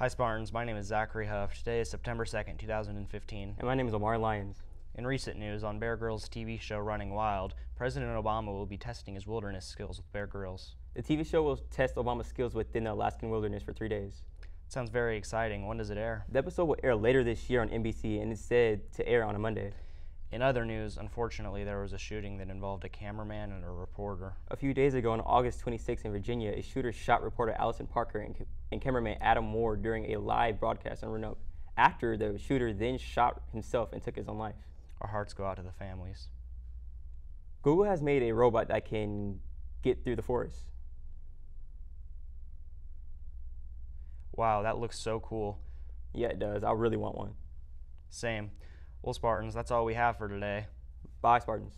Hi, Spartans. My name is Zachary Huff. Today is September 2nd, 2015. And my name is Omar Lyons. In recent news, on Bear Grylls' TV show Running Wild, President Obama will be testing his wilderness skills with Bear Grylls. The TV show will test Obama's skills within the Alaskan wilderness for three days. Sounds very exciting. When does it air? The episode will air later this year on NBC and is said to air on a Monday. In other news, unfortunately, there was a shooting that involved a cameraman and a reporter. A few days ago, on August 26 in Virginia, a shooter shot reporter Alison Parker and, and cameraman Adam Moore during a live broadcast on Roanoke. After the shooter then shot himself and took his own life. Our hearts go out to the families. Google has made a robot that can get through the forest. Wow, that looks so cool. Yeah, it does. I really want one. Same. Well, Spartans, that's all we have for today. Bye, Spartans.